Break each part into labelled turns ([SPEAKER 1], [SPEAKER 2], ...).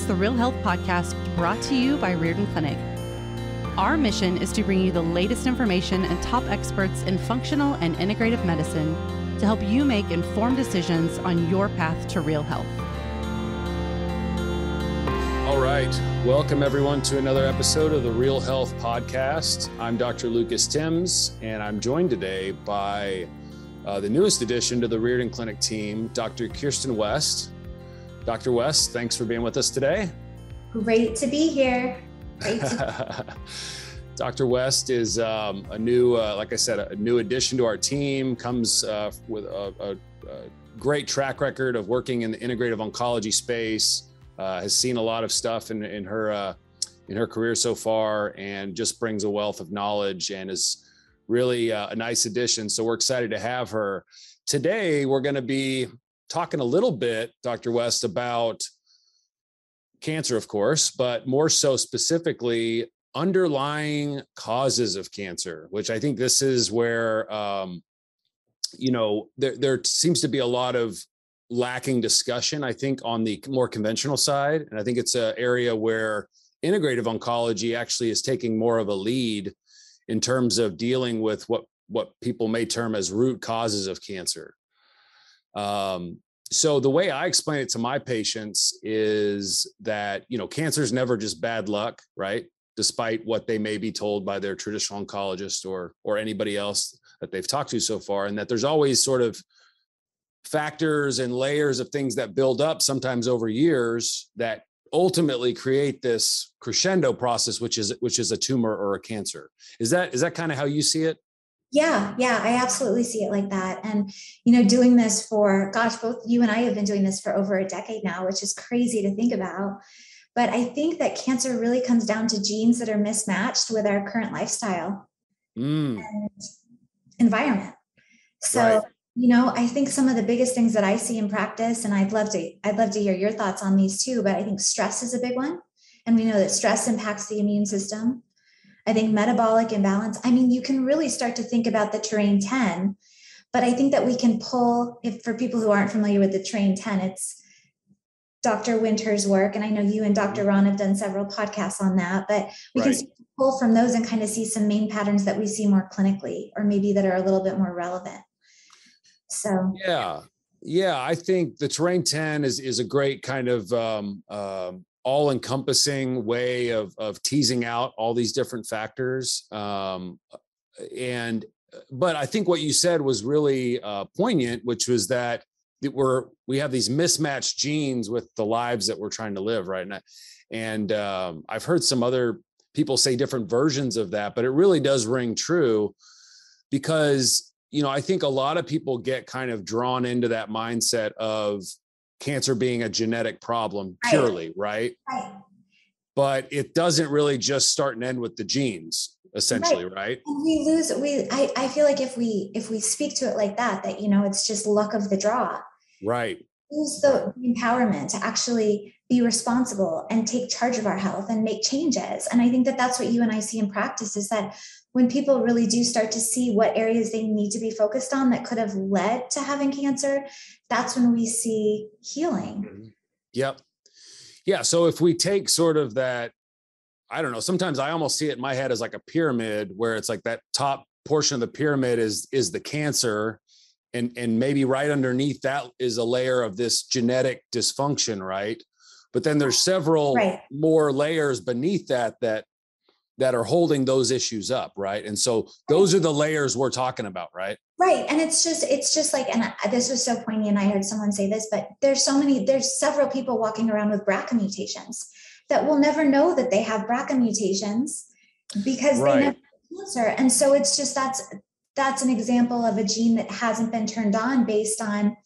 [SPEAKER 1] is the Real Health Podcast brought to you by Riordan Clinic. Our mission is to bring you the latest information and top experts in functional and integrative medicine to help you make informed decisions on your path to real health.
[SPEAKER 2] All right. Welcome, everyone, to another episode of the Real Health Podcast. I'm Dr. Lucas Tims, and I'm joined today by uh, the newest addition to the Riordan Clinic team, Dr. Kirsten West. Dr. West, thanks for being with us today.
[SPEAKER 3] Great to be here.
[SPEAKER 2] Dr. West is um, a new, uh, like I said, a new addition to our team, comes uh, with a, a, a, great track record of working in the integrative oncology space, uh, has seen a lot of stuff in, in her uh, in her career so far, and just brings a wealth of knowledge and is really uh, a nice addition. So we're excited to have her. Today, we're going to be talking a little bit, Dr. West, about cancer, of course, but more so specifically underlying causes of cancer, which I think this is where, um, you know, there, there seems to be a lot of lacking discussion, I think, on the more conventional side. And I think it's an area where integrative oncology actually is taking more of a lead in terms of dealing with what what people may term as root causes of cancer. Um, so the way I explain it to my patients is that you know cancer is never just bad luck, right? Despite what they may be told by their traditional oncologist or or anybody else that they've talked to so far, and that there's always sort of factors and layers of things that build up sometimes over years that ultimately create this crescendo process which is which is a tumor or a cancer is that is that kind of how you see it
[SPEAKER 3] yeah, yeah, I absolutely see it like that. And, you know, doing this for, gosh, both you and I have been doing this for over a decade now, which is crazy to think about. But I think that cancer really comes down to genes that are mismatched with our current lifestyle mm. and environment. So, right. you know, I think some of the biggest things that I see in practice, and I'd love to, I'd love to hear your thoughts on these too, but I think stress is a big one. And we know that stress impacts the immune system. I think metabolic imbalance. I mean, you can really start to think about the terrain 10, but I think that we can pull, if for people who aren't familiar with the terrain 10, it's Dr. Winter's work. And I know you and Dr. Ron have done several podcasts on that, but we right. can pull from those and kind of see some main patterns that we see more clinically, or maybe that are a little bit more relevant. So,
[SPEAKER 2] yeah. Yeah, I think the terrain 10 is is a great kind of um, um, all encompassing way of, of teasing out all these different factors. Um, and, but I think what you said was really uh, poignant, which was that we're, we have these mismatched genes with the lives that we're trying to live right now. And um, I've heard some other people say different versions of that, but it really does ring true because, you know, I think a lot of people get kind of drawn into that mindset of, cancer being a genetic problem purely, right? right? But it doesn't really just start and end with the genes, essentially, right? right?
[SPEAKER 3] We lose we I, I feel like if we if we speak to it like that, that you know, it's just luck of the draw.
[SPEAKER 2] Right.
[SPEAKER 3] Use the empowerment to actually be responsible and take charge of our health and make changes. And I think that that's what you and I see in practice is that when people really do start to see what areas they need to be focused on that could have led to having cancer, that's when we see healing. Mm-hmm.
[SPEAKER 2] Yep. Yeah. So if we take sort of that, I don't know, sometimes I almost see it in my head as like a pyramid where it's like that top portion of the pyramid is is the cancer and and maybe right underneath that is a layer of this genetic dysfunction right but then there's several right. more layers beneath that that that are holding those issues up right and so those are the layers we're talking about right
[SPEAKER 3] right and it's just it's just like and I, this was so poignant And i heard someone say this but there's so many there's several people walking around with brca mutations that will never know that they have brca mutations because right. they never cancer and so it's just that's that's an example of a gene that hasn't been turned on based on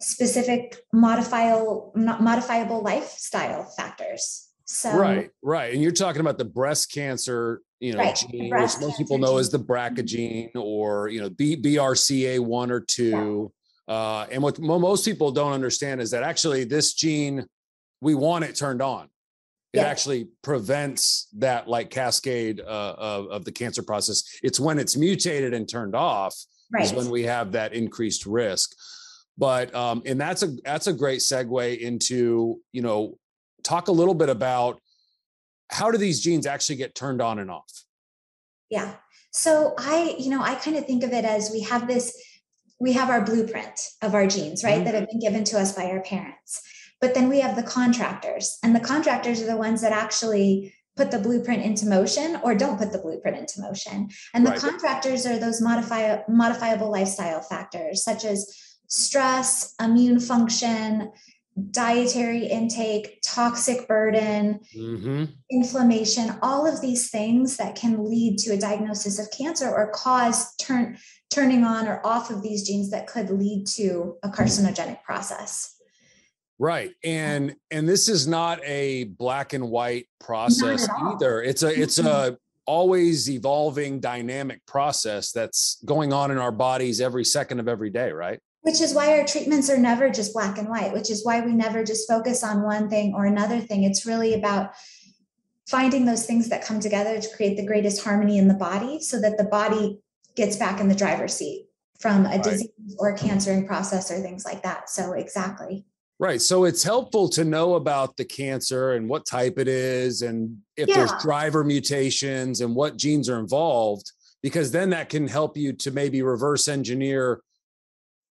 [SPEAKER 3] specific modifiable modifiable lifestyle factors so
[SPEAKER 2] right, right, and you're talking about the breast cancer, you know, right. gene, which most people know gene. as the BRCA mm-hmm. gene, or you know, B, BRCA one or two. Yeah. Uh, and what most people don't understand is that actually this gene, we want it turned on. It yeah. actually prevents that like cascade uh, of, of the cancer process. It's when it's mutated and turned off right. is when we have that increased risk. But um, and that's a that's a great segue into you know talk a little bit about how do these genes actually get turned on and off?
[SPEAKER 3] Yeah. So I, you know, I kind of think of it as we have this, we have our blueprint of our genes, right, mm-hmm. that have been given to us by our parents. But then we have the contractors, and the contractors are the ones that actually put the blueprint into motion or don't put the blueprint into motion. And the right. contractors are those modify, modifiable lifestyle factors such as stress, immune function, dietary intake, toxic burden, mm-hmm. inflammation, all of these things that can lead to a diagnosis of cancer or cause turn turning on or off of these genes that could lead to a carcinogenic process.
[SPEAKER 2] Right. And and this is not a black and white process either. It's a it's a always evolving dynamic process that's going on in our bodies every second of every day, right?
[SPEAKER 3] Which is why our treatments are never just black and white, which is why we never just focus on one thing or another thing. It's really about finding those things that come together to create the greatest harmony in the body so that the body gets back in the driver's seat from a right. disease or a cancering process or things like that. So, exactly.
[SPEAKER 2] Right. So it's helpful to know about the cancer and what type it is, and if yeah. there's driver mutations and what genes are involved, because then that can help you to maybe reverse engineer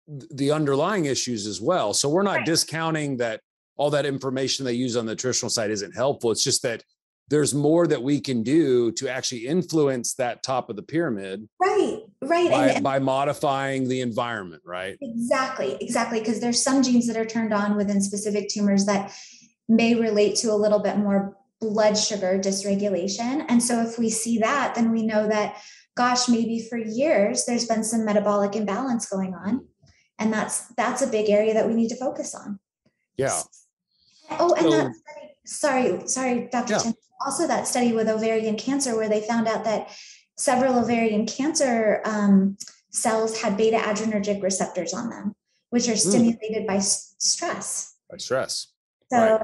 [SPEAKER 2] the underlying issues as well. So we're not right. discounting that all that information they use on the nutritional side isn't helpful. It's just that there's more that we can do to actually influence that top of the pyramid.
[SPEAKER 3] Right, right.
[SPEAKER 2] By, and, by modifying the environment, right?
[SPEAKER 3] Exactly, exactly. Because there's some genes that are turned on within specific tumors that may relate to a little bit more blood sugar dysregulation. And so if we see that, then we know that, gosh, maybe for years there's been some metabolic imbalance going on and that's that's a big area that we need to focus on
[SPEAKER 2] yeah
[SPEAKER 3] oh and so, that study, sorry sorry dr yeah. Chen, also that study with ovarian cancer where they found out that several ovarian cancer um, cells had beta adrenergic receptors on them which are hmm. stimulated mm. by stress
[SPEAKER 2] by stress
[SPEAKER 3] so right.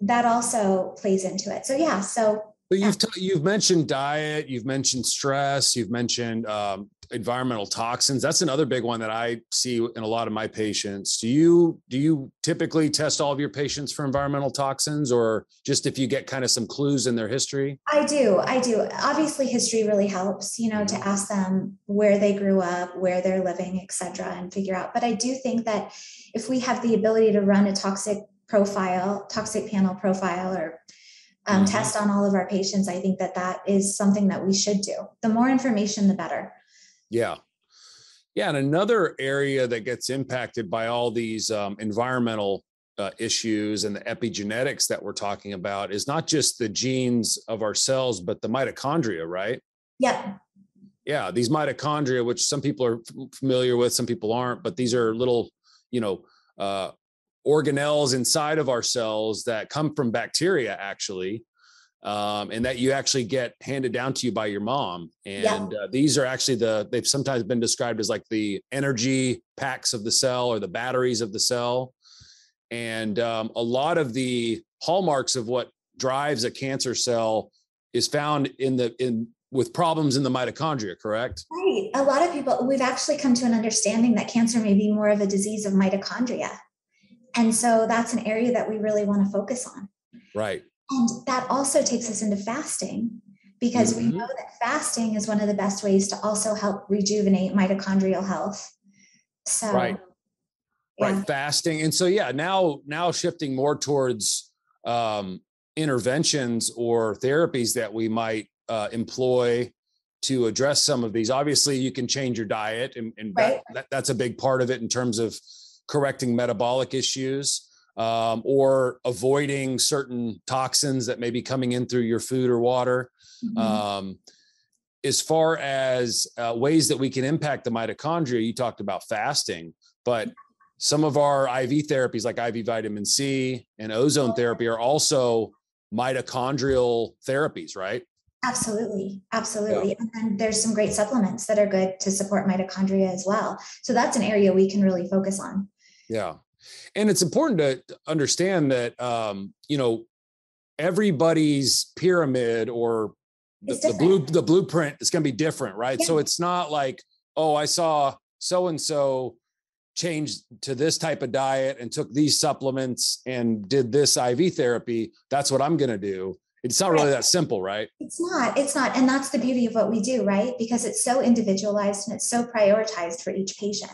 [SPEAKER 3] that also plays into it so yeah so
[SPEAKER 2] but you've t- you've mentioned diet, you've mentioned stress, you've mentioned um, environmental toxins. That's another big one that I see in a lot of my patients. Do you do you typically test all of your patients for environmental toxins, or just if you get kind of some clues in their history?
[SPEAKER 3] I do, I do. Obviously, history really helps. You know, to mm-hmm. ask them where they grew up, where they're living, etc., and figure out. But I do think that if we have the ability to run a toxic profile, toxic panel profile, or um, mm-hmm. test on all of our patients, I think that that is something that we should do. The more information, the better.
[SPEAKER 2] Yeah. Yeah. And another area that gets impacted by all these um, environmental uh, issues and the epigenetics that we're talking about is not just the genes of our cells, but the mitochondria, right?
[SPEAKER 3] Yeah.
[SPEAKER 2] Yeah. These mitochondria, which some people are familiar with, some people aren't, but these are little, you know, uh, organelles inside of our cells that come from bacteria actually um, and that you actually get handed down to you by your mom and yeah. uh, these are actually the they've sometimes been described as like the energy packs of the cell or the batteries of the cell and um, a lot of the hallmarks of what drives a cancer cell is found in the in with problems in the mitochondria, correct?
[SPEAKER 3] Right. A lot of people, we've actually come to an understanding that cancer may be more of a disease of mitochondria. And so that's an area that we really want to focus on.
[SPEAKER 2] Right.
[SPEAKER 3] And that also takes us into fasting because mm-hmm. we know that fasting is one of the best ways to also help rejuvenate mitochondrial health. So
[SPEAKER 2] Right. Yeah. Right, fasting. And so yeah, now now shifting more towards um interventions or therapies that we might uh, employ to address some of these. Obviously, you can change your diet, and, and right. that, that, that's a big part of it in terms of correcting metabolic issues um, or avoiding certain toxins that may be coming in through your food or water. Mm-hmm. Um, as far as uh, ways that we can impact the mitochondria, you talked about fasting, but some of our IV therapies like IV vitamin C and ozone therapy are also mitochondrial therapies, right?
[SPEAKER 3] Absolutely. Absolutely. Yeah. And then there's some great supplements that are good to support mitochondria as well. So that's an area we can really focus on.
[SPEAKER 2] Yeah. And it's important to understand that, um, you know, everybody's pyramid or the, the, blue the blueprint is going to be different, right? Yeah. So it's not like, oh, I saw so and so changed to this type of diet and took these supplements and did this IV therapy, that's what I'm going to do. It's not really that simple, right?
[SPEAKER 3] It's not. It's not. And that's the beauty of what we do, right? Because it's so individualized and it's so prioritized for each patient.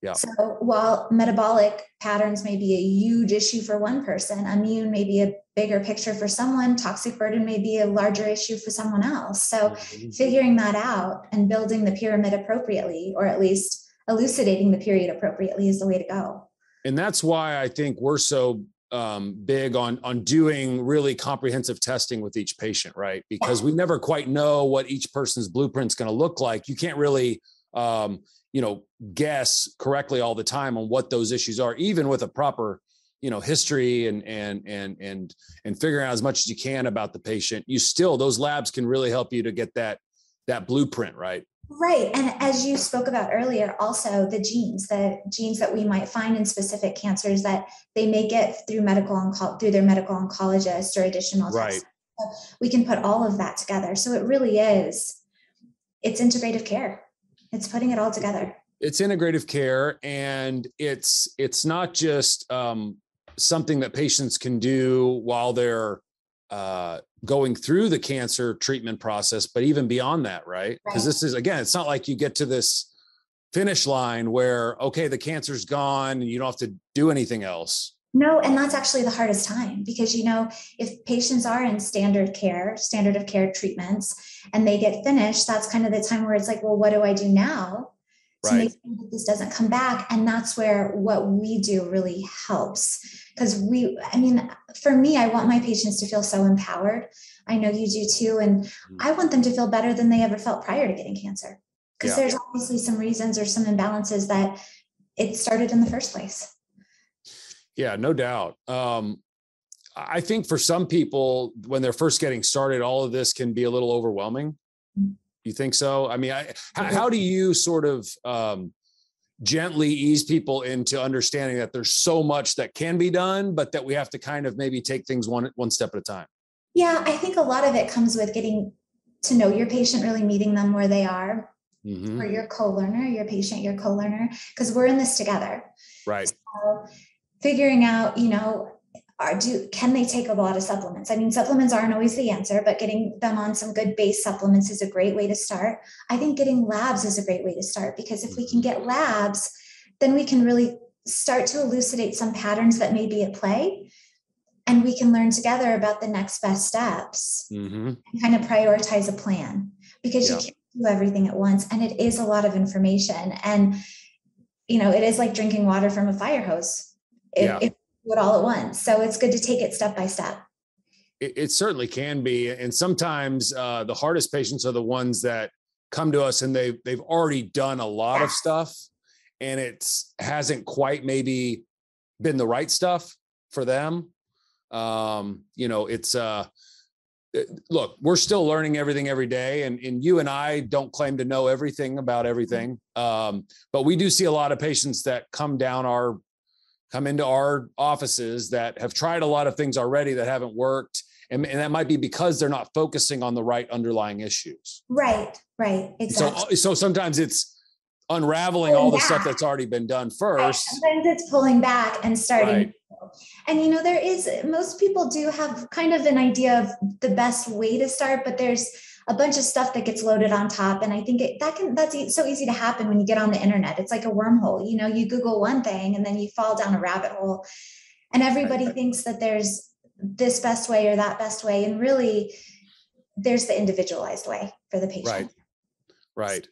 [SPEAKER 2] Yeah.
[SPEAKER 3] So while metabolic patterns may be a huge issue for one person, immune may be a bigger picture for someone, toxic burden may be a larger issue for someone else. So mm-hmm. figuring that out and building the pyramid appropriately, or at least elucidating the period appropriately, is the way to go.
[SPEAKER 2] And that's why I think we're so um, big on on doing really comprehensive testing with each patient, right? Because we never quite know what each person's blueprint's going to look like. You can't really um, you know guess correctly all the time on what those issues are even with a proper you know history and and and and and figuring out as much as you can about the patient you still those labs can really help you to get that that blueprint right?
[SPEAKER 3] Right and as you spoke about earlier also the genes the genes that we might find in specific cancers that they may get through medical onco- through their medical oncologist or additional
[SPEAKER 2] right tests.
[SPEAKER 3] So we can put all of that together. So it really is it's integrative care it's putting it all together.
[SPEAKER 2] It's integrative care and it's it's not just um, something that patients can do while they're uh, going through the cancer treatment process but even beyond that right? Because right. this is again it's not like you get to this finish line where okay the cancer's gone and you don't have to do anything else.
[SPEAKER 3] No, and that's actually the hardest time because you know, if patients are in standard care, standard of care treatments, and they get finished, that's kind of the time where it's like, well, what do I do now to right. make sure that this doesn't come back? And that's where what we do really helps. Because we, I mean, for me, I want my patients to feel so empowered. I know you do too. And mm-hmm. I want them to feel better than they ever felt prior to getting cancer. Because yeah. there's obviously some reasons or some imbalances that it started in the first place.
[SPEAKER 2] Yeah, no doubt. Um, I think for some people, when they're first getting started, all of this can be a little overwhelming. Mm. You think so? I mean, I, how, how, do you sort of um, gently ease people into understanding that there's so much that can be done, but that we have to kind of maybe take things one one step at a time?
[SPEAKER 3] Yeah, I think a lot of it comes with getting to know your patient, really meeting them where they are, mm-hmm. or your co-learner, your patient, your co-learner, because we're in this together.
[SPEAKER 2] Right.
[SPEAKER 3] So figuring out, you know, are do can they take a lot of supplements? I mean, supplements aren't always the answer, but getting them on some good base supplements is a great way to start. I think getting labs is a great way to start because if we can get labs, then we can really start to elucidate some patterns that may be at play and we can learn together about the next best steps mm-hmm. and kind of prioritize a plan because yeah. you can't do everything at once and it is a lot of information and you know it is like drinking water from a fire hose if, yeah. if do it all at once. So it's good to take it step by step.
[SPEAKER 2] It, it certainly can be, and sometimes uh, the hardest patients are the ones that come to us and they they've already done a lot yeah. of stuff, and it's hasn't quite maybe been the right stuff for them. Um, you know, it's uh look, we're still learning everything every day, and, and you and I don't claim to know everything about everything. Um, but we do see a lot of patients that come down our come into our offices that have tried a lot of things already that haven't worked. And, and that might be because they're not focusing on the right underlying issues.
[SPEAKER 3] Right, right.
[SPEAKER 2] Exactly. So, so sometimes it's unraveling all the stuff that's already been done first.
[SPEAKER 3] Sometimes it's pulling back and starting. Right. And you know, there is most people do have kind of an idea of the best way to start, but there's a bunch of stuff that gets loaded on top. And i think it, that can that's so easy to happen when you get on the internet. It's like a wormhole. You know you google one thing and then you fall down a rabbit hole. And everybody thinks that there's this best way or that best way. And really there's the individualized way for the patient.
[SPEAKER 2] Right. Right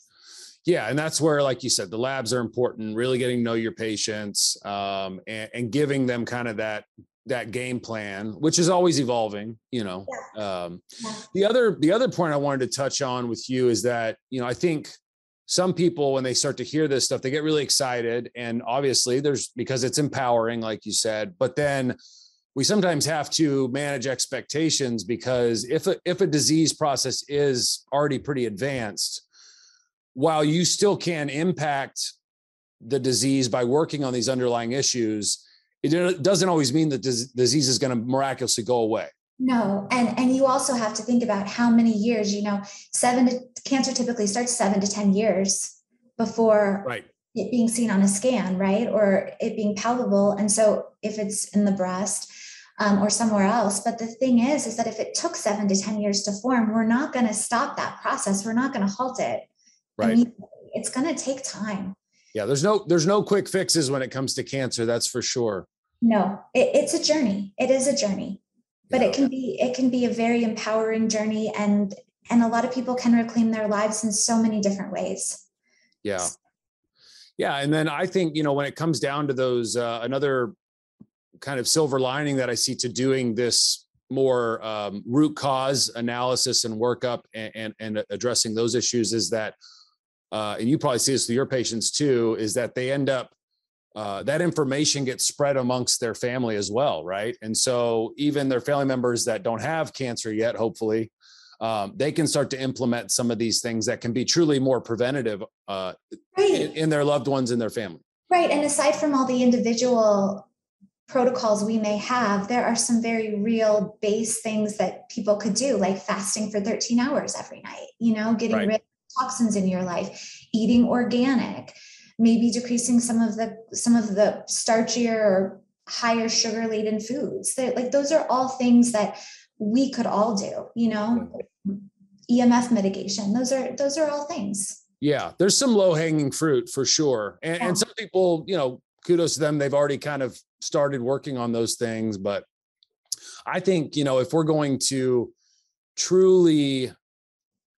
[SPEAKER 2] yeah and that's where like you said the labs are important really getting to know your patients um, and, and, giving them kind of that that game plan, which is always evolving, you know. Yeah. Um, yeah. The other the other point I wanted to touch on with you is that you know I think some people when they start to hear this stuff they get really excited, and obviously there's because it's empowering, like you said, but then we sometimes have to manage expectations because if a, if a disease process is already pretty advanced, while you still can impact the disease by working on these underlying issues it doesn't always mean that the disease is going to miraculously go away
[SPEAKER 3] no and and you also have to think about how many years you know seven to cancer typically starts seven to ten years before
[SPEAKER 2] right
[SPEAKER 3] it being seen on a scan, right? Or it being palpable. And so if it's in the breast um, or somewhere else, but the thing is, is that if it took seven to 10 years to form, we're not going to stop that process. We're not going to halt it.
[SPEAKER 2] Right.
[SPEAKER 3] it's going to take time.
[SPEAKER 2] Yeah. There's no, there's no quick fixes when it comes to cancer. That's for sure.
[SPEAKER 3] No, it, it's a journey. It is a journey, but yeah. it can be, it can be a very empowering journey. And, and a lot of people can reclaim their lives in so many different ways.
[SPEAKER 2] Yeah. Yeah, and then I think you know when it comes down to those, uh, another kind of silver lining that I see to doing this more um, root cause analysis and workup and, and, and addressing those issues is that, uh, and you probably see this with your patients too, is that they end up uh, that information gets spread amongst their family as well, right? And so even their family members that don't have cancer yet, hopefully, um, they can start to implement some of these things that can be truly more preventative uh, right. in, in their loved ones and their family.
[SPEAKER 3] Right. And aside from all the individual protocols we may have, there are some very real base things that people could do, like fasting for 13 hours every night, you know, getting right. rid of toxins in your life, eating organic, maybe decreasing some of the some of the starchier or higher sugar laden foods. They're, like those are all things that we could all do, you know, mm-hmm. EMF mitigation. Those are those are all things.
[SPEAKER 2] Yeah, there's some low hanging fruit for sure. And, yeah. and some people, you know, kudos to them. They've already kind of started working on those things. But I think, you know, if we're going to truly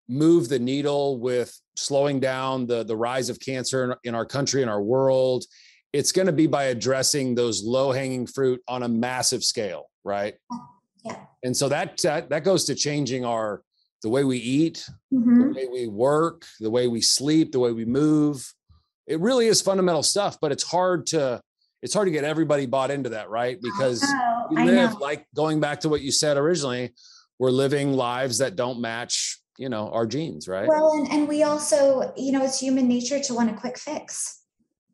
[SPEAKER 2] move the needle with slowing down the, the rise of cancer in, in our country and our world, it's going to be by addressing those low hanging fruit on a massive scale, right?
[SPEAKER 3] Yeah.
[SPEAKER 2] And so that, that that goes to changing our the way we eat, mm-hmm. the way we work, the way we sleep, the way we move. It really is fundamental stuff, but it's hard to it's hard to get everybody bought into that, right? Because we live like going back to what you said originally, we're living lives that don't match, you know, our genes, right?
[SPEAKER 3] Well, and, and we also, you know, it's human nature to want a quick fix.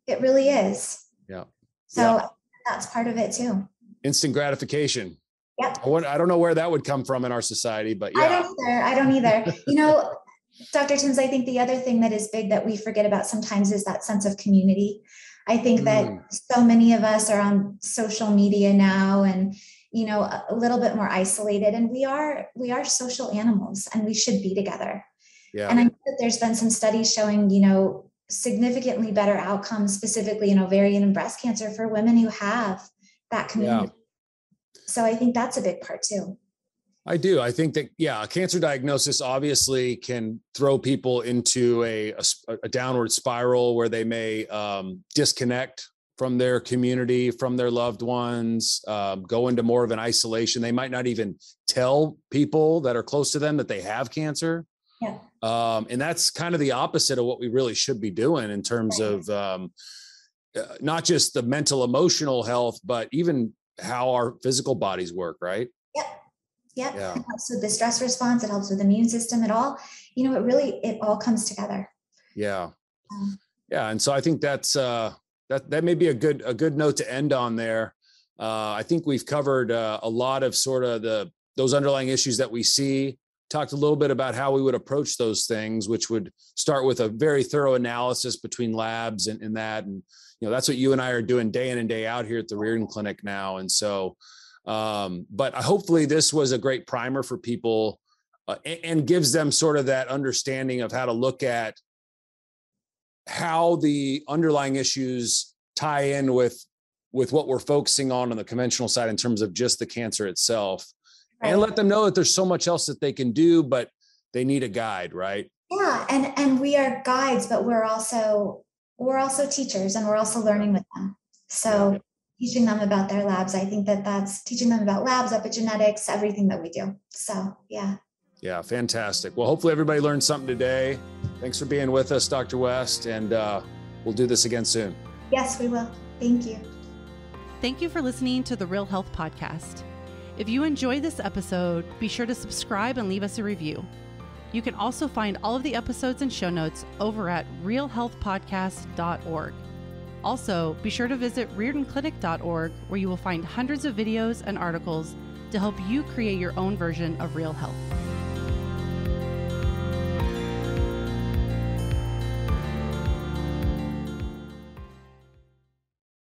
[SPEAKER 3] It really is.
[SPEAKER 2] Yeah.
[SPEAKER 3] So
[SPEAKER 2] yeah.
[SPEAKER 3] that's part of it too.
[SPEAKER 2] Instant gratification.
[SPEAKER 3] yeah I,
[SPEAKER 2] I don't know where that would come from in our society, but yeah.
[SPEAKER 3] I don't either. I don't either. you know, Dr. Tims, I think the other thing that is big that we forget about sometimes is that sense of community. I think mm. that so many of us are on social media now and you know a little bit more isolated and we are we are social animals and we should be together.
[SPEAKER 2] Yeah.
[SPEAKER 3] And I know that there's been some studies showing, you know, significantly better outcomes specifically in ovarian and breast cancer for women who have that community. Yeah so I think that's a big part too.
[SPEAKER 2] I do. I think that yeah, a cancer diagnosis obviously can throw people into a a, a downward spiral where they may um, disconnect from their community, from their loved ones, um, go into more of an isolation. They might not even tell people that are close to them that they have cancer.
[SPEAKER 3] Yeah.
[SPEAKER 2] Um, and that's kind of the opposite of what we really should be doing in terms right. of um, uh, not just the mental emotional health, but even how our physical bodies work, right?
[SPEAKER 3] Yep. Yep. Yeah. It helps with the stress response. It helps with the immune system. It all, you know, it really, it all comes together.
[SPEAKER 2] Yeah. Um, yeah. And so I think that's, uh, that, that may be a good, a good note to end on there. Uh, I think we've covered uh, a lot of sort of the, those underlying issues that we see talked a little bit about how we would approach those things, which would start with a very thorough analysis between labs and, and that, and you know that's what you and I are doing day in and day out here at the Riordan Clinic now. And so, um, but hopefully this was a great primer for people uh, and, and gives them sort of that understanding of how to look at how the underlying issues tie in with with what we're focusing on on the conventional side in terms of just the cancer itself right. and let them know that there's so much else that they can do but they need a guide right
[SPEAKER 3] yeah and and we are guides but we're also we're also teachers and we're also learning with them. So yeah. teaching them about their labs, I think that that's teaching them about labs, epigenetics, everything that we do. So yeah.
[SPEAKER 2] Yeah, fantastic. Well, hopefully everybody learned something today. Thanks for being with us, Dr. West, and uh, we'll do this again soon.
[SPEAKER 3] Yes, we will. Thank you.
[SPEAKER 1] Thank you for listening to the Real Health Podcast. If you enjoyed this episode, be sure to subscribe and leave us a review. You can also find all of the episodes and show notes over at realhealthpodcast.org. Also, be sure to visit riordanclinic.org where you will find hundreds of videos and articles to help you create your own version of real health.